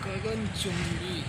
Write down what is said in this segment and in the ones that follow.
가간 정리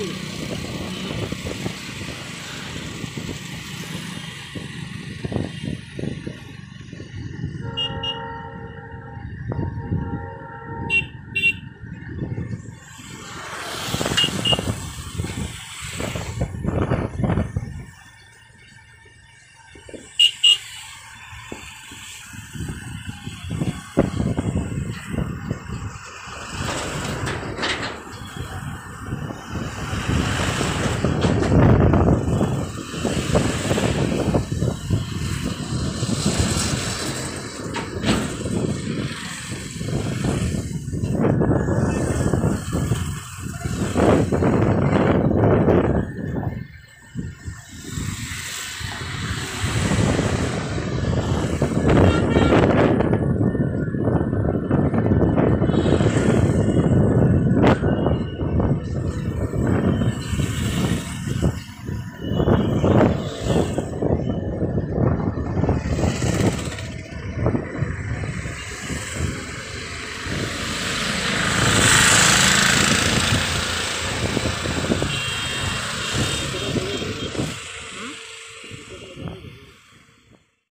Thank you.